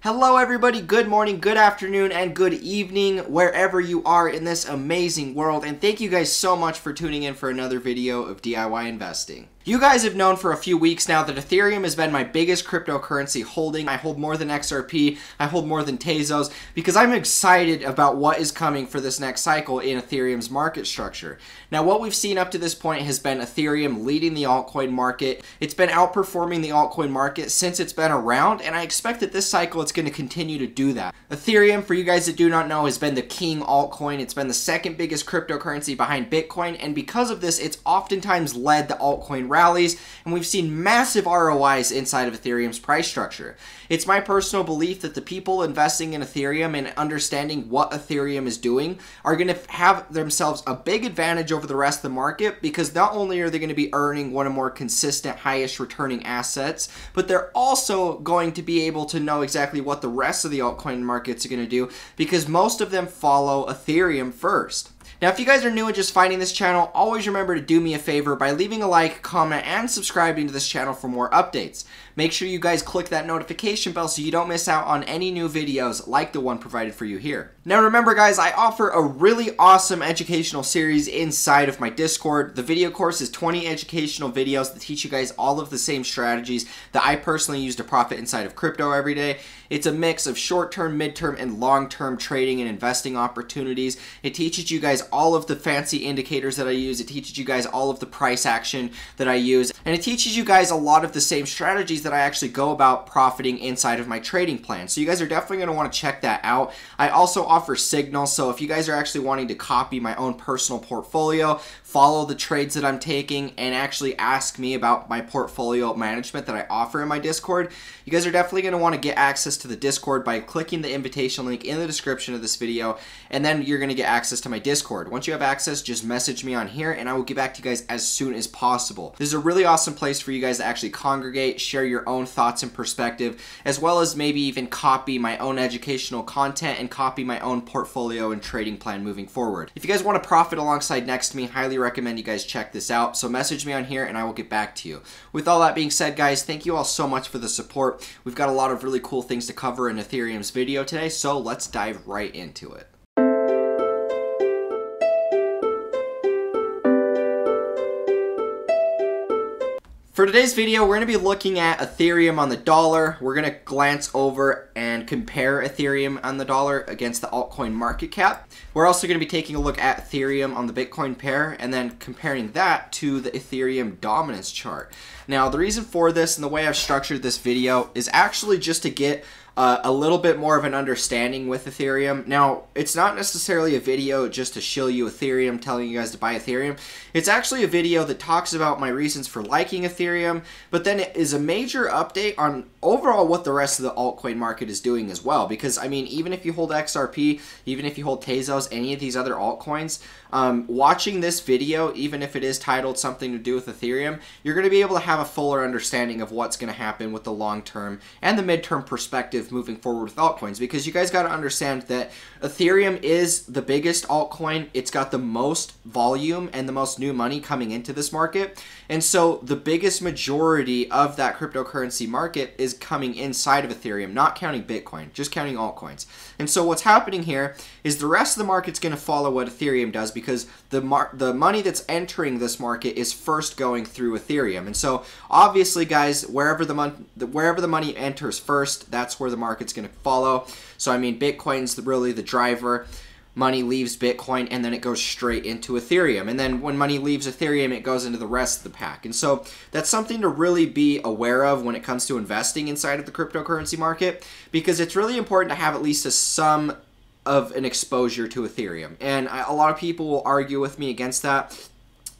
Hello, everybody. Good morning, good afternoon, and good evening, wherever you are in this amazing world. And thank you guys so much for tuning in for another video of DIY investing. You guys have known for a few weeks now that Ethereum has been my biggest cryptocurrency holding. I hold more than XRP, I hold more than Tezos, because I'm excited about what is coming for this next cycle in Ethereum's market structure. Now, what we've seen up to this point has been Ethereum leading the altcoin market. It's been outperforming the altcoin market since it's been around, and I expect that this cycle it's going to continue to do that. Ethereum, for you guys that do not know, has been the king altcoin. It's been the second biggest cryptocurrency behind Bitcoin, and because of this, it's oftentimes led the altcoin rallies, and we've seen massive ROIs inside of Ethereum's price structure. It's my personal belief that the people investing in Ethereum and understanding what Ethereum is doing are going to have themselves a big advantage over the rest of the market because not only are they going to be earning one of more consistent, highest returning assets, but they're also going to be able to know exactly what the rest of the altcoin markets are going to do because most of them follow Ethereum first. Now, if you guys are new and just finding this channel, always remember to do me a favor by leaving a like, comment, and subscribing to this channel for more updates. Make sure you guys click that notification bell so you don't miss out on any new videos like the one provided for you here. Now remember guys, I offer a really awesome educational series inside of my Discord. The video course is 20 educational videos that teach you guys all of the same strategies that I personally use to profit inside of crypto every day. It's a mix of short-term, mid-term, and long-term trading and investing opportunities. It teaches you guys all of the fancy indicators that I use. It teaches you guys all of the price action that I use. And it teaches you guys a lot of the same strategies that I actually go about profiting inside of my trading plan. So you guys are definitely going to want to check that out. I also offer signals. So if you guys are actually wanting to copy my own personal portfolio, follow the trades that I'm taking, and actually ask me about my portfolio management that I offer in my Discord, you guys are definitely going to want to get access to the Discord by clicking the invitation link in the description of this video, and then you're going to get access to my Discord. Once you have access, just message me on here, and I will get back to you guys as soon as possible. This is a really awesome place for you guys to actually congregate, share your own thoughts and perspective, as well as maybe even copy my own educational content and copy my own portfolio and trading plan moving forward. If you guys want to profit alongside next to me, highly recommend you guys check this out. So message me on here and I will get back to you. With all that being said, guys, thank you all so much for the support. We've got a lot of really cool things to cover in Ethereum's video today, so let's dive right into it. For today's video, we're going to be looking at Ethereum on the dollar. We're going to glance over and compare Ethereum on the dollar against the altcoin market cap. We're also going to be taking a look at Ethereum on the Bitcoin pair and then comparing that to the Ethereum dominance chart. Now, the reason for this and the way I've structured this video is actually just to get uh, a little bit more of an understanding with Ethereum. Now, it's not necessarily a video just to shill you Ethereum, telling you guys to buy Ethereum. It's actually a video that talks about my reasons for liking Ethereum, but then it is a major update on overall what the rest of the altcoin market is doing as well. Because, I mean, even if you hold XRP, even if you hold Tezos, any of these other altcoins, um, watching this video, even if it is titled something to do with Ethereum, you're going to be able to have a fuller understanding of what's going to happen with the long term and the midterm perspective moving forward with altcoins because you guys got to understand that Ethereum is the biggest altcoin. It's got the most volume and the most new money coming into this market. And so the biggest majority of that cryptocurrency market is coming inside of Ethereum, not counting Bitcoin, just counting altcoins. And so what's happening here is the rest of the market's going to follow what Ethereum does because the the money that's entering this market is first going through Ethereum. And so obviously guys, wherever the mon- wherever the money enters first, that's where the market's going to follow. So I mean Bitcoin's really the driver money leaves Bitcoin and then it goes straight into Ethereum. And then when money leaves Ethereum, it goes into the rest of the pack. And so that's something to really be aware of when it comes to investing inside of the cryptocurrency market because it's really important to have at least a sum of an exposure to Ethereum. And a lot of people will argue with me against that.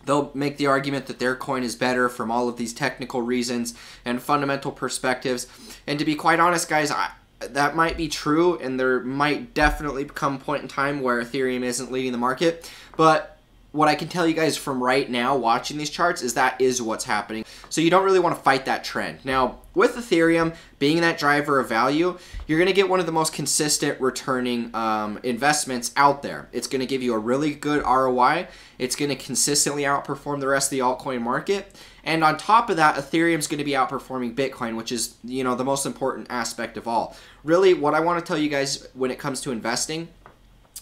They'll make the argument that their coin is better from all of these technical reasons and fundamental perspectives. And to be quite honest, guys, I, that might be true, and there might definitely come a point in time where Ethereum isn't leading the market. But what I can tell you guys from right now watching these charts is that is what's happening. So you don't really want to fight that trend. Now, with Ethereum being that driver of value, you're going to get one of the most consistent returning um, investments out there. It's going to give you a really good ROI. It's going to consistently outperform the rest of the altcoin market. And on top of that, Ethereum's going to be outperforming Bitcoin, which is, you know, the most important aspect of all. Really, what I want to tell you guys when it comes to investing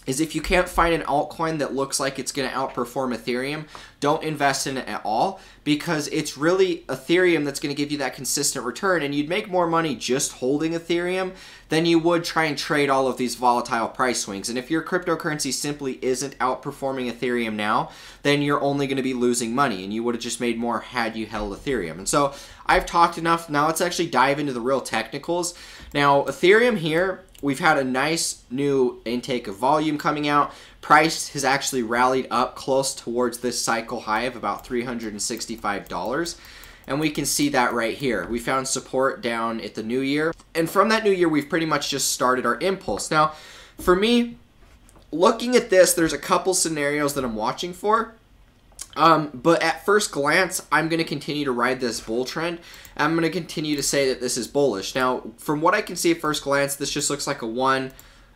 is if you can't find an altcoin that looks like it's going to outperform Ethereum, don't invest in it at all because it's really Ethereum that's going to give you that consistent return and you'd make more money just holding Ethereum than you would try and trade all of these volatile price swings. And if your cryptocurrency simply isn't outperforming Ethereum now, then you're only going to be losing money and you would have just made more had you held Ethereum. And so I've talked enough. Now let's actually dive into the real technicals. Now, Ethereum here We've had a nice new intake of volume coming out. Price has actually rallied up close towards this cycle high of about $365. And we can see that right here. We found support down at the new year. And from that new year, we've pretty much just started our impulse. Now, for me, looking at this, there's a couple scenarios that I'm watching for. Um, but at first glance, I'm going to continue to ride this bull trend. I'm going to continue to say that this is bullish. Now, from what I can see at first glance, this just looks like a 1,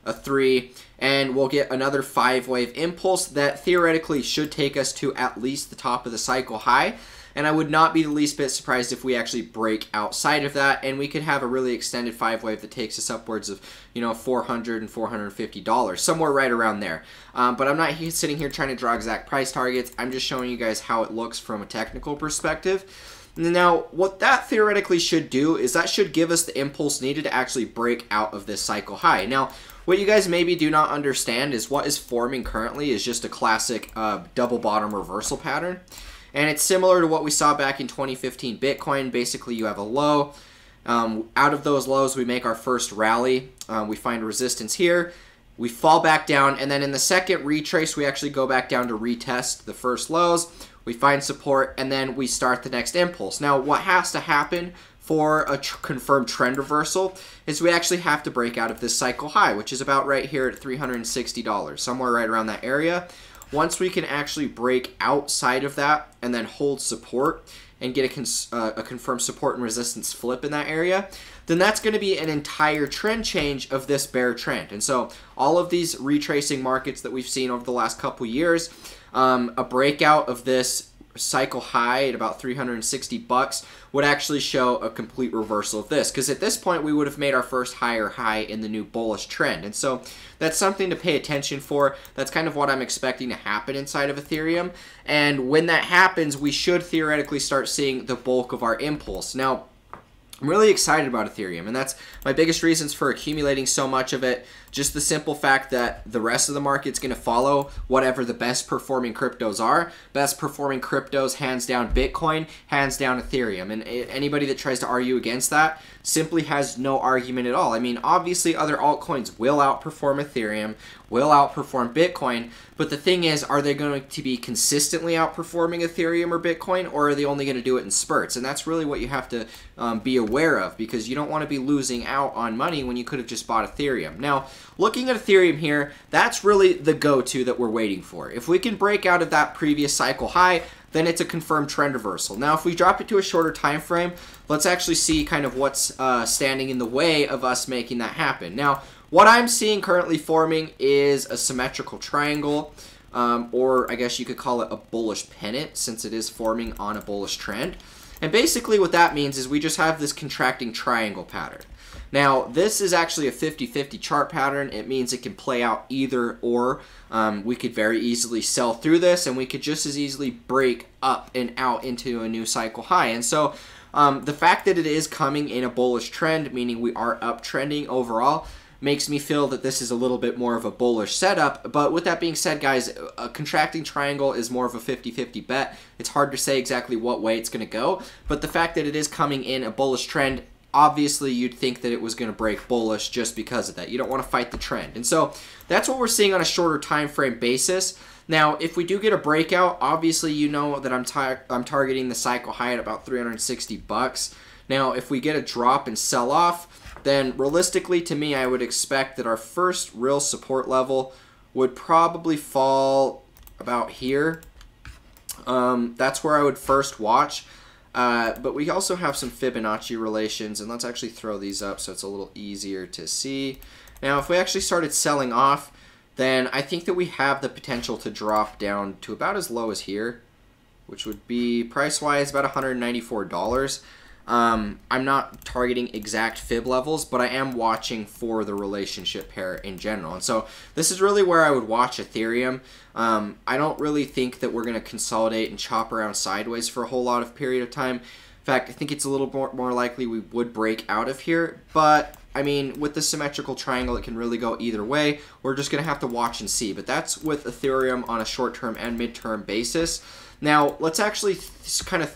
a 3, and we'll get another 5-wave impulse that theoretically should take us to at least the top of the cycle high. And I would not be the least bit surprised if we actually break outside of that and we could have a really extended five wave that takes us upwards of, you know, 400 and $450, somewhere right around there. Um, but I'm not sitting here trying to draw exact price targets. I'm just showing you guys how it looks from a technical perspective. Now, what that theoretically should do is that should give us the impulse needed to actually break out of this cycle high. Now, what you guys maybe do not understand is what is forming currently is just a classic uh, double bottom reversal pattern. And it's similar to what we saw back in 2015 Bitcoin. Basically, you have a low. Um, out of those lows, we make our first rally. Um, we find resistance here. We fall back down, and then in the second retrace, we actually go back down to retest the first lows. We find support, and then we start the next impulse. Now, what has to happen for a tr confirmed trend reversal is we actually have to break out of this cycle high, which is about right here at $360, somewhere right around that area. Once we can actually break outside of that and then hold support and get a, uh, a confirmed support and resistance flip in that area, then that's going to be an entire trend change of this bear trend. And so all of these retracing markets that we've seen over the last couple years, um, a breakout of this cycle high at about 360 bucks would actually show a complete reversal of this because at this point we would have made our first higher high in the new bullish trend. And so that's something to pay attention for. That's kind of what I'm expecting to happen inside of Ethereum. And when that happens we should theoretically start seeing the bulk of our impulse. Now I'm really excited about Ethereum, and that's my biggest reasons for accumulating so much of it. Just the simple fact that the rest of the market's going to follow whatever the best performing cryptos are. Best performing cryptos, hands down Bitcoin, hands down Ethereum. And anybody that tries to argue against that simply has no argument at all. I mean, obviously, other altcoins will outperform Ethereum, will outperform Bitcoin, but the thing is, are they going to be consistently outperforming Ethereum or Bitcoin, or are they only going to do it in spurts? And that's really what you have to um, be aware of because you don't want to be losing out on money when you could have just bought Ethereum. Now, looking at Ethereum here, that's really the go-to that we're waiting for. If we can break out of that previous cycle high, then it's a confirmed trend reversal. Now, if we drop it to a shorter time frame, let's actually see kind of what's uh, standing in the way of us making that happen. Now, what I'm seeing currently forming is a symmetrical triangle, um, or I guess you could call it a bullish pennant since it is forming on a bullish trend. And basically what that means is we just have this contracting triangle pattern. Now, this is actually a 50-50 chart pattern. It means it can play out either or. Um, we could very easily sell through this, and we could just as easily break up and out into a new cycle high. And so um, the fact that it is coming in a bullish trend, meaning we are uptrending overall, makes me feel that this is a little bit more of a bullish setup. But with that being said, guys, a contracting triangle is more of a 50-50 bet. It's hard to say exactly what way it's going to go. But the fact that it is coming in a bullish trend obviously you'd think that it was going to break bullish just because of that. You don't want to fight the trend. And so that's what we're seeing on a shorter time frame basis. Now, if we do get a breakout, obviously you know that I'm tar I'm targeting the cycle high at about 360 bucks. Now, if we get a drop and sell off, then realistically to me, I would expect that our first real support level would probably fall about here. Um, that's where I would first watch. Uh, but we also have some Fibonacci relations, and let's actually throw these up so it's a little easier to see. Now, if we actually started selling off, then I think that we have the potential to drop down to about as low as here, which would be price wise about $194. Um, I'm not targeting exact fib levels, but I am watching for the relationship pair in general. And so this is really where I would watch Ethereum. Um, I don't really think that we're going to consolidate and chop around sideways for a whole lot of period of time. In fact, I think it's a little more, more likely we would break out of here, but I mean, with the symmetrical triangle, it can really go either way. We're just going to have to watch and see. But that's with Ethereum on a short-term and mid-term basis. Now, let's actually kind of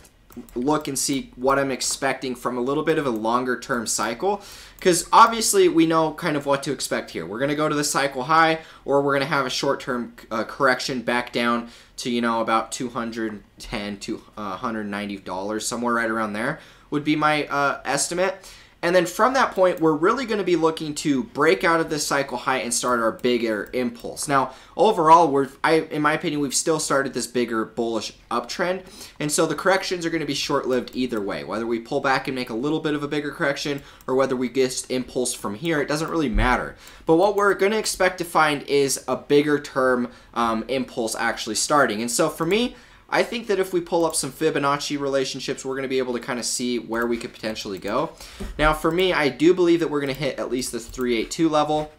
look and see what I'm expecting from a little bit of a longer term cycle. Because obviously we know kind of what to expect here. We're going to go to the cycle high or we're going to have a short term uh, correction back down to, you know, about 210 to uh, $190, somewhere right around there would be my uh, estimate. And then from that point, we're really going to be looking to break out of this cycle high and start our bigger impulse. Now, overall, we're, I, in my opinion, we've still started this bigger bullish uptrend. And so the corrections are going to be short-lived either way. Whether we pull back and make a little bit of a bigger correction or whether we get impulse from here, it doesn't really matter. But what we're going to expect to find is a bigger term um, impulse actually starting. And so for me, I think that if we pull up some Fibonacci relationships, we're going to be able to kind of see where we could potentially go. Now, for me, I do believe that we're going to hit at least this 382 level.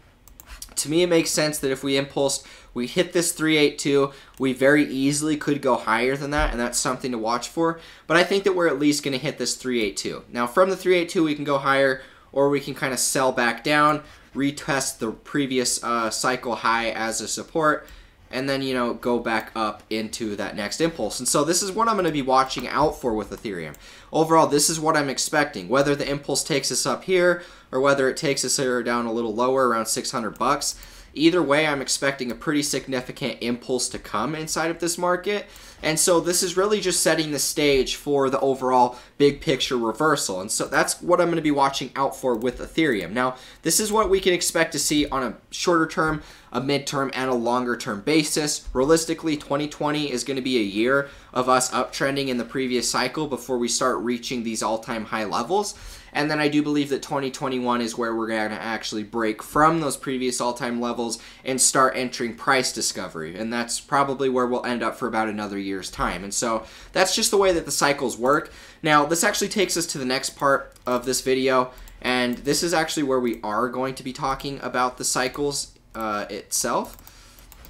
To me, it makes sense that if we impulse, we hit this 382, we very easily could go higher than that, and that's something to watch for. But I think that we're at least going to hit this 382. Now, from the 382, we can go higher, or we can kind of sell back down, retest the previous uh, cycle high as a support, and then you know go back up into that next impulse. And so this is what i'm going to be watching out for with ethereum. Overall this is what i'm expecting. Whether the impulse takes us up here or whether it takes us here down a little lower around 600 bucks Either way, I'm expecting a pretty significant impulse to come inside of this market. And so this is really just setting the stage for the overall big picture reversal. And so that's what I'm going to be watching out for with Ethereum. Now, this is what we can expect to see on a shorter term, a midterm, and a longer term basis. Realistically, 2020 is going to be a year of us uptrending in the previous cycle before we start reaching these all-time high levels. And then I do believe that 2021 is where we're going to actually break from those previous all time levels and start entering price discovery. And that's probably where we'll end up for about another year's time. And so that's just the way that the cycles work. Now, this actually takes us to the next part of this video. And this is actually where we are going to be talking about the cycles uh, itself.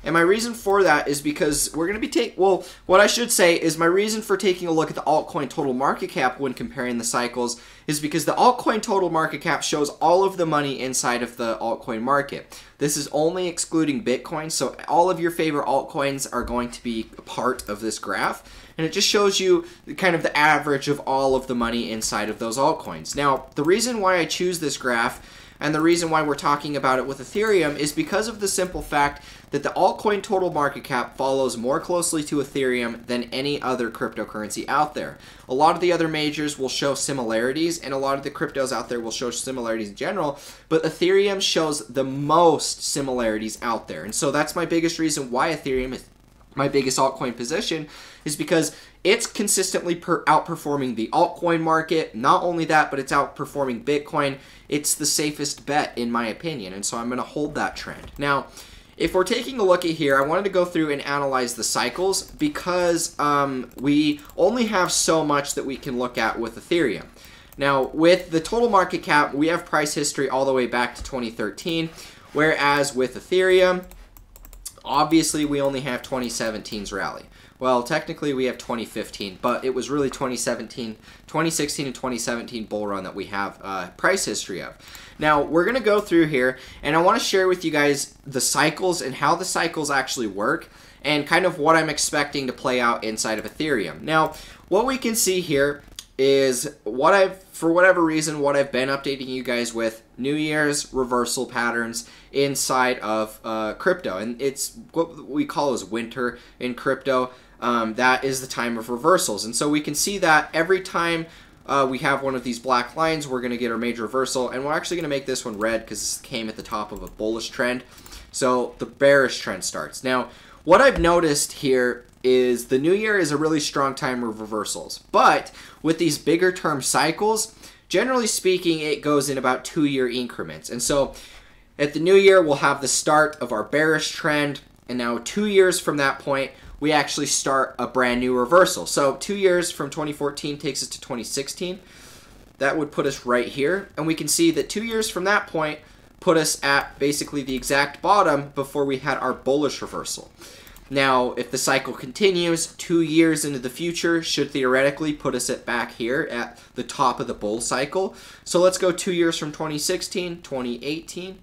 And my reason for that is because we're going to be take well, what I should say is my reason for taking a look at the altcoin total market cap when comparing the cycles is because the altcoin total market cap shows all of the money inside of the altcoin market. This is only excluding Bitcoin, so all of your favorite altcoins are going to be part of this graph. And it just shows you kind of the average of all of the money inside of those altcoins. Now, the reason why I choose this graph and the reason why we're talking about it with Ethereum is because of the simple fact that the altcoin total market cap follows more closely to Ethereum than any other cryptocurrency out there. A lot of the other majors will show similarities, and a lot of the cryptos out there will show similarities in general, but Ethereum shows the most similarities out there. And so that's my biggest reason why Ethereum is my biggest altcoin position is because it's consistently per outperforming the altcoin market. Not only that, but it's outperforming Bitcoin. It's the safest bet in my opinion, and so I'm going to hold that trend. Now, if we're taking a look at here, I wanted to go through and analyze the cycles because um, we only have so much that we can look at with Ethereum. Now, with the total market cap, we have price history all the way back to 2013, whereas with Ethereum, Obviously, we only have 2017's rally. Well, technically we have 2015, but it was really 2017, 2016 and 2017 bull run that we have uh, price history of. Now, we're going to go through here, and I want to share with you guys the cycles and how the cycles actually work, and kind of what I'm expecting to play out inside of Ethereum. Now, what we can see here is what I've, for whatever reason, what I've been updating you guys with New Year's reversal patterns inside of uh, crypto. And it's what we call as winter in crypto. Um, that is the time of reversals. And so we can see that every time uh, we have one of these black lines, we're going to get our major reversal. And we're actually going to make this one red because this came at the top of a bullish trend. So the bearish trend starts. Now, what I've noticed here is the new year is a really strong time of reversals. But with these bigger term cycles, generally speaking, it goes in about two year increments. And so at the new year, we'll have the start of our bearish trend. And now, two years from that point, we actually start a brand new reversal. So two years from 2014 takes us to 2016. That would put us right here. And we can see that two years from that point put us at basically the exact bottom before we had our bullish reversal. Now, if the cycle continues, two years into the future should theoretically put us at back here at the top of the bull cycle. So let's go two years from 2016, 2018,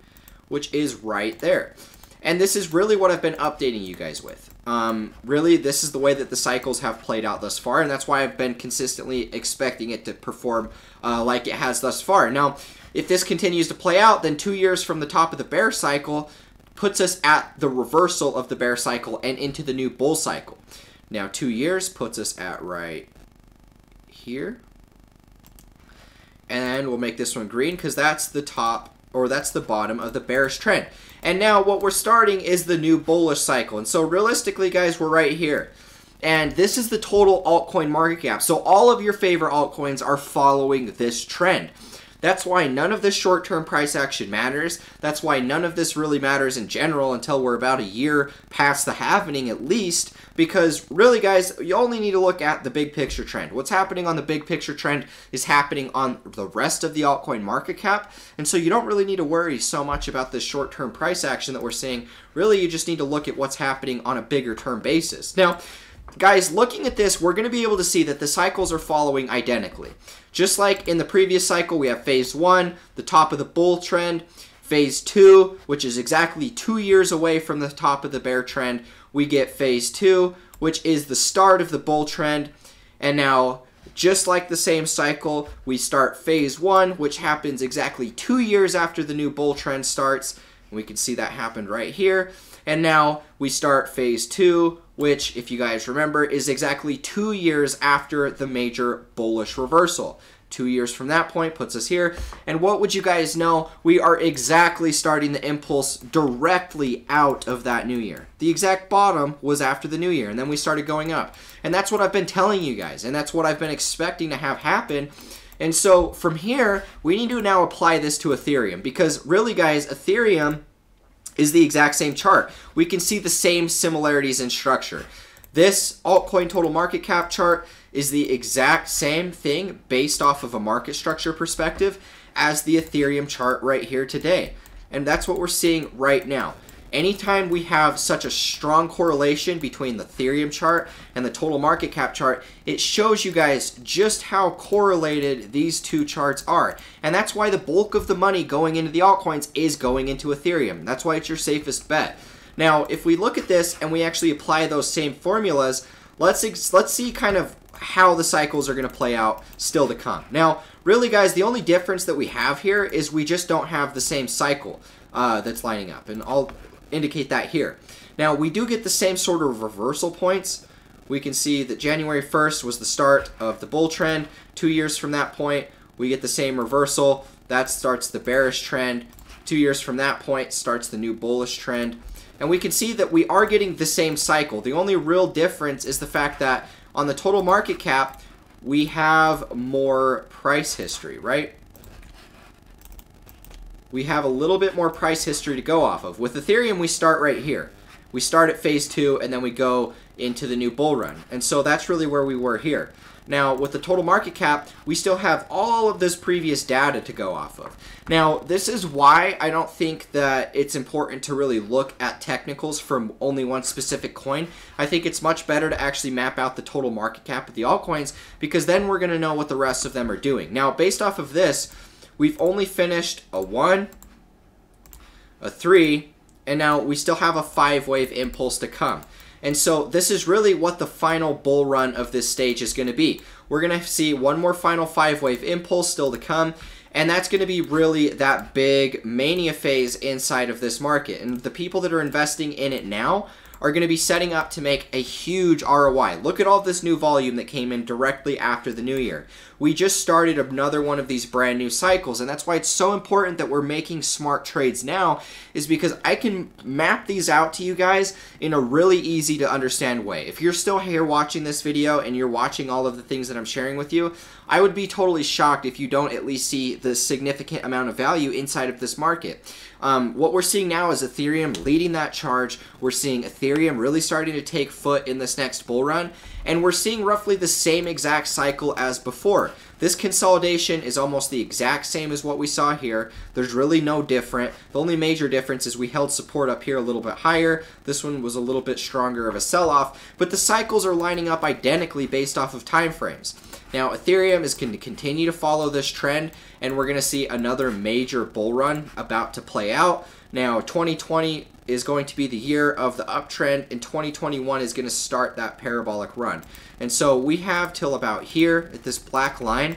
which is right there. And this is really what I've been updating you guys with. Um, really, this is the way that the cycles have played out thus far, and that's why I've been consistently expecting it to perform uh, like it has thus far. Now, if this continues to play out, then two years from the top of the bear cycle puts us at the reversal of the bear cycle and into the new bull cycle. Now, two years puts us at right here. And we'll make this one green because that's the top or that's the bottom of the bearish trend. And now what we're starting is the new bullish cycle. And so realistically, guys, we're right here. And this is the total altcoin market cap. So all of your favorite altcoins are following this trend. That's why none of this short-term price action matters. That's why none of this really matters in general until we're about a year past the happening at least. Because really, guys, you only need to look at the big picture trend. What's happening on the big picture trend is happening on the rest of the altcoin market cap. And so you don't really need to worry so much about this short-term price action that we're seeing. Really, you just need to look at what's happening on a bigger term basis. Now, Guys, looking at this, we're going to be able to see that the cycles are following identically. Just like in the previous cycle, we have phase one, the top of the bull trend, phase two, which is exactly two years away from the top of the bear trend. We get phase two, which is the start of the bull trend. And now, just like the same cycle, we start phase one, which happens exactly two years after the new bull trend starts. We can see that happened right here. And now we start phase two, which, if you guys remember, is exactly two years after the major bullish reversal. Two years from that point puts us here. And what would you guys know? We are exactly starting the impulse directly out of that new year. The exact bottom was after the new year, and then we started going up. And that's what I've been telling you guys, and that's what I've been expecting to have happen. And so from here, we need to now apply this to Ethereum because really, guys, Ethereum is the exact same chart. We can see the same similarities in structure. This altcoin total market cap chart is the exact same thing based off of a market structure perspective as the Ethereum chart right here today. And that's what we're seeing right now anytime we have such a strong correlation between the Ethereum chart and the total market cap chart, it shows you guys just how correlated these two charts are. And that's why the bulk of the money going into the altcoins is going into Ethereum. That's why it's your safest bet. Now, if we look at this and we actually apply those same formulas, let's let's see kind of how the cycles are going to play out still to come. Now, really, guys, the only difference that we have here is we just don't have the same cycle uh, that's lining up. And I'll indicate that here. Now, we do get the same sort of reversal points. We can see that January 1st was the start of the bull trend. Two years from that point, we get the same reversal. That starts the bearish trend. Two years from that point starts the new bullish trend. And we can see that we are getting the same cycle. The only real difference is the fact that on the total market cap, we have more price history, right? We have a little bit more price history to go off of. With Ethereum, we start right here. We start at phase two, and then we go into the new bull run. And so that's really where we were here. Now, with the total market cap, we still have all of this previous data to go off of. Now, this is why I don't think that it's important to really look at technicals from only one specific coin. I think it's much better to actually map out the total market cap of the altcoins because then we're going to know what the rest of them are doing. Now, based off of this, We've only finished a 1, a 3, and now we still have a 5 wave impulse to come. And so this is really what the final bull run of this stage is going to be. We're going to see one more final 5 wave impulse still to come. And that's going to be really that big mania phase inside of this market. And the people that are investing in it now are going to be setting up to make a huge ROI. Look at all this new volume that came in directly after the new year. We just started another one of these brand new cycles. And that's why it's so important that we're making smart trades now is because I can map these out to you guys in a really easy to understand way. If you're still here watching this video and you're watching all of the things that I'm sharing with you, I would be totally shocked if you don't at least see the significant amount of value inside of this market. Um, what we're seeing now is Ethereum leading that charge. We're seeing Ethereum really starting to take foot in this next bull run, and we're seeing roughly the same exact cycle as before. This consolidation is almost the exact same as what we saw here. There's really no different. The only major difference is we held support up here a little bit higher. This one was a little bit stronger of a sell-off, but the cycles are lining up identically based off of time frames. Now, Ethereum is going to continue to follow this trend, and we're going to see another major bull run about to play out. Now, 2020 is going to be the year of the uptrend, and 2021 is going to start that parabolic run. And so we have till about here at this black line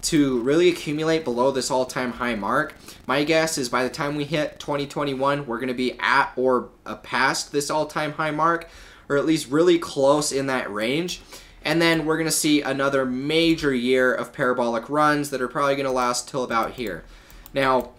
to really accumulate below this all-time high mark. My guess is by the time we hit 2021, we're going to be at or past this all-time high mark, or at least really close in that range. And then we're going to see another major year of parabolic runs that are probably going to last till about here. Now,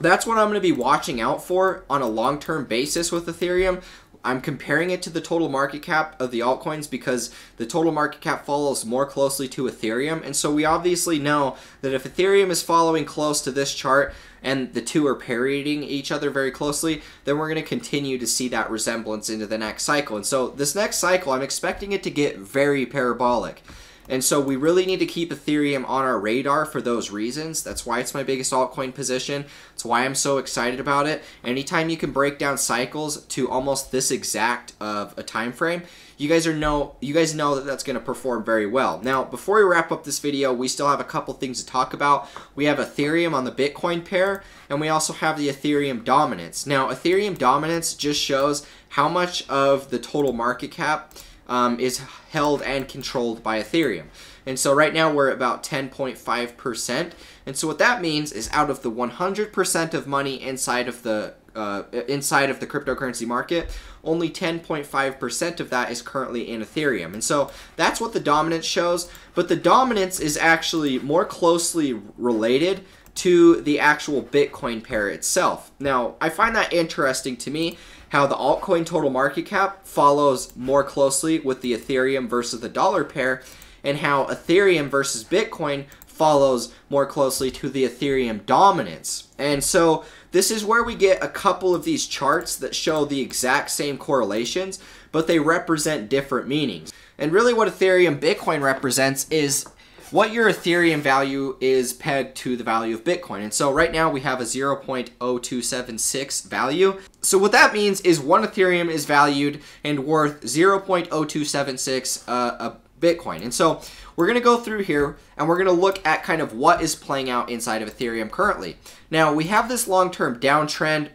that's what I'm going to be watching out for on a long-term basis with Ethereum. I'm comparing it to the total market cap of the altcoins because the total market cap follows more closely to Ethereum. And so we obviously know that if Ethereum is following close to this chart and the two are parodying each other very closely, then we're going to continue to see that resemblance into the next cycle. And so this next cycle, I'm expecting it to get very parabolic. And so we really need to keep Ethereum on our radar for those reasons. That's why it's my biggest altcoin position. That's why I'm so excited about it. Anytime you can break down cycles to almost this exact of a time frame, you guys are know you guys know that that's going to perform very well. Now, before we wrap up this video, we still have a couple things to talk about. We have Ethereum on the Bitcoin pair, and we also have the Ethereum dominance. Now, Ethereum dominance just shows how much of the total market cap um, is held and controlled by Ethereum. And so right now we're about 10.5%. And so what that means is out of the 100% of money inside of the uh, inside of the cryptocurrency market, only 10.5% of that is currently in Ethereum. And so that's what the dominance shows. But the dominance is actually more closely related to the actual Bitcoin pair itself. Now, I find that interesting to me how the altcoin total market cap follows more closely with the Ethereum versus the dollar pair, and how Ethereum versus Bitcoin follows more closely to the Ethereum dominance. And so this is where we get a couple of these charts that show the exact same correlations, but they represent different meanings. And really what Ethereum Bitcoin represents is what your Ethereum value is pegged to the value of Bitcoin. And so right now we have a 0.0276 value. So what that means is one Ethereum is valued and worth 0.0276 uh, a Bitcoin. And so we're going to go through here and we're going to look at kind of what is playing out inside of Ethereum currently. Now we have this long-term downtrend.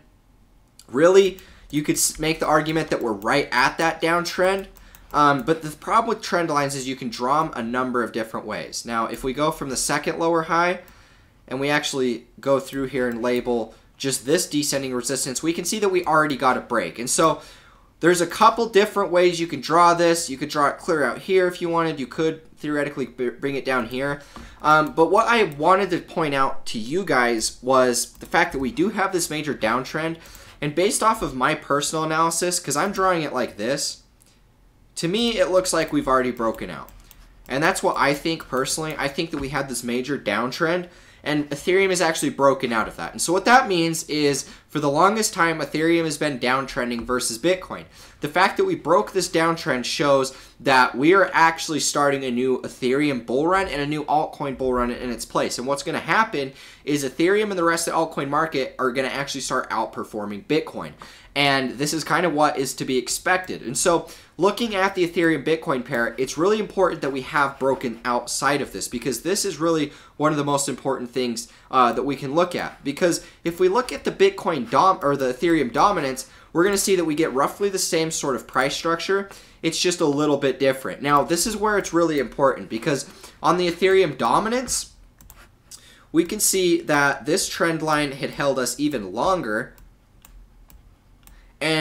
Really, you could make the argument that we're right at that downtrend. Um, but the problem with trend lines is you can draw them a number of different ways. Now, if we go from the second lower high, and we actually go through here and label just this descending resistance, we can see that we already got a break. And so there's a couple different ways you can draw this. You could draw it clear out here if you wanted. You could theoretically bring it down here. Um, but what I wanted to point out to you guys was the fact that we do have this major downtrend. And based off of my personal analysis, because I'm drawing it like this, to me, it looks like we've already broken out. And that's what I think personally. I think that we had this major downtrend and Ethereum is actually broken out of that. And so what that means is for the longest time, Ethereum has been downtrending versus Bitcoin. The fact that we broke this downtrend shows that we are actually starting a new Ethereum bull run and a new altcoin bull run in its place. And what's going to happen is Ethereum and the rest of the altcoin market are going to actually start outperforming Bitcoin. And this is kind of what is to be expected. And so looking at the Ethereum Bitcoin pair, it's really important that we have broken outside of this because this is really one of the most important things uh, that we can look at. Because if we look at the Bitcoin dom or the Ethereum dominance, we're going to see that we get roughly the same sort of price structure. It's just a little bit different. Now, this is where it's really important because on the Ethereum dominance, we can see that this trend line had held us even longer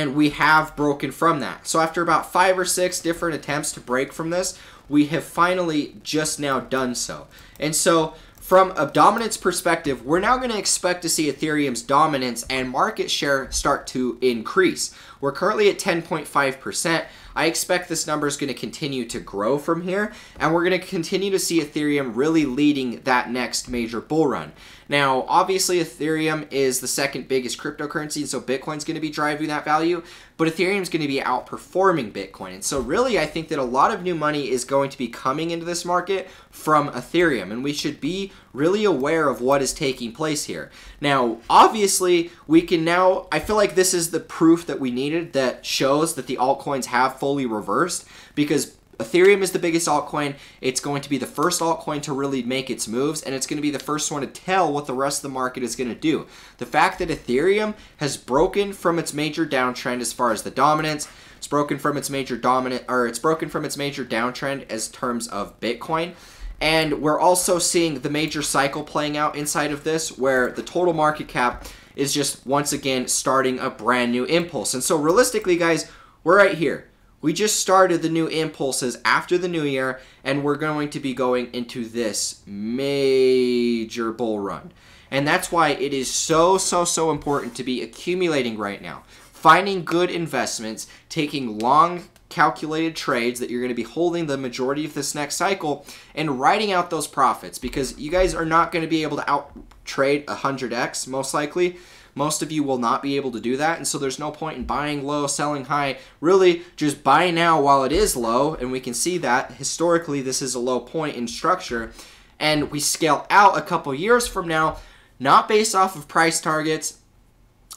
and we have broken from that. So after about five or six different attempts to break from this, we have finally just now done so. And so from a dominance perspective, we're now going to expect to see Ethereum's dominance and market share start to increase. We're currently at 10.5%. I expect this number is going to continue to grow from here, and we're going to continue to see Ethereum really leading that next major bull run. Now, obviously, Ethereum is the second biggest cryptocurrency, and so Bitcoin's going to be driving that value, but Ethereum's going to be outperforming Bitcoin. And so, really, I think that a lot of new money is going to be coming into this market from Ethereum, and we should be really aware of what is taking place here. Now, obviously, we can now, I feel like this is the proof that we needed that shows that the altcoins have fully reversed because Ethereum is the biggest altcoin. It's going to be the first altcoin to really make its moves, and it's going to be the first one to tell what the rest of the market is going to do. The fact that Ethereum has broken from its major downtrend as far as the dominance, it's broken from its major dominant, or it's broken from its major downtrend as terms of Bitcoin. And we're also seeing the major cycle playing out inside of this, where the total market cap is just once again starting a brand new impulse. And so, realistically, guys, we're right here. We just started the new impulses after the new year, and we're going to be going into this major bull run. And that's why it is so, so, so important to be accumulating right now. Finding good investments, taking long calculated trades that you're going to be holding the majority of this next cycle and writing out those profits because you guys are not going to be able to out trade 100x most likely most of you will not be able to do that, and so there's no point in buying low, selling high. Really, just buy now while it is low, and we can see that historically this is a low point in structure, and we scale out a couple years from now, not based off of price targets,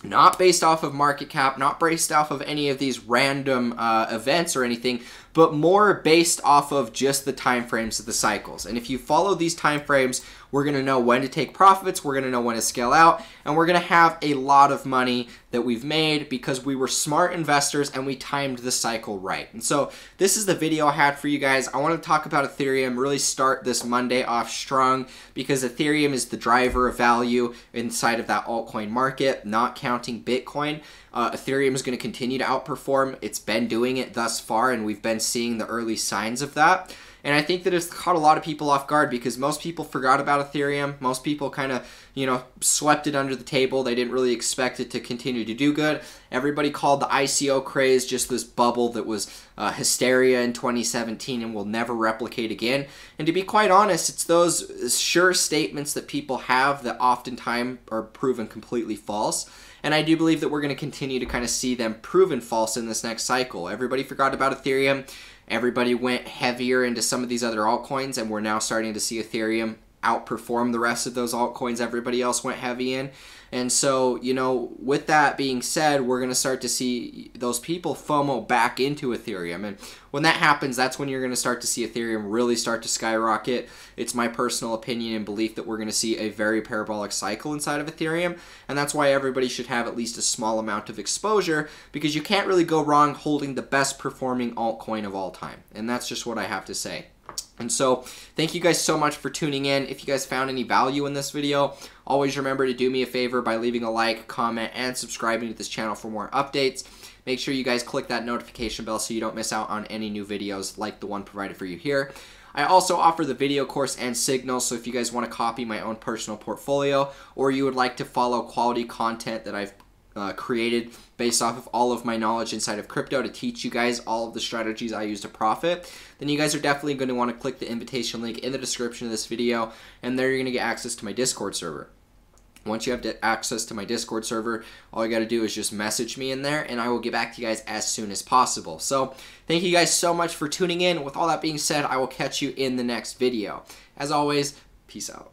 not based off of market cap, not based off of any of these random uh, events or anything, but more based off of just the time frames of the cycles. And if you follow these time frames, we're going to know when to take profits, we're going to know when to scale out, and we're going to have a lot of money that we've made because we were smart investors and we timed the cycle right. And so this is the video I had for you guys. I want to talk about Ethereum, really start this Monday off strong because Ethereum is the driver of value inside of that altcoin market, not counting Bitcoin. Uh, Ethereum is going to continue to outperform. It's been doing it thus far, and we've been seeing the early signs of that. And I think that it's caught a lot of people off guard because most people forgot about Ethereum. Most people kind of, you know, swept it under the table. They didn't really expect it to continue to do good. Everybody called the ICO craze just this bubble that was uh, hysteria in 2017 and will never replicate again. And to be quite honest, it's those sure statements that people have that oftentimes are proven completely false. And I do believe that we're going to continue to kind of see them proven false in this next cycle. Everybody forgot about Ethereum. Everybody went heavier into some of these other altcoins, and we're now starting to see Ethereum outperform the rest of those altcoins everybody else went heavy in. And so, you know, with that being said, we're going to start to see those people FOMO back into Ethereum. And when that happens, that's when you're going to start to see Ethereum really start to skyrocket. It's my personal opinion and belief that we're going to see a very parabolic cycle inside of Ethereum. And that's why everybody should have at least a small amount of exposure because you can't really go wrong holding the best performing altcoin of all time. And that's just what I have to say. And so, thank you guys so much for tuning in. If you guys found any value in this video, always remember to do me a favor by leaving a like, comment, and subscribing to this channel for more updates. Make sure you guys click that notification bell so you don't miss out on any new videos like the one provided for you here. I also offer the video course and signals, so if you guys want to copy my own personal portfolio or you would like to follow quality content that I've uh, created based off of all of my knowledge inside of crypto to teach you guys all of the strategies I use to profit, then you guys are definitely going to want to click the invitation link in the description of this video, and there you're going to get access to my Discord server. Once you have access to my Discord server, all you got to do is just message me in there, and I will get back to you guys as soon as possible. So, thank you guys so much for tuning in. With all that being said, I will catch you in the next video. As always, peace out.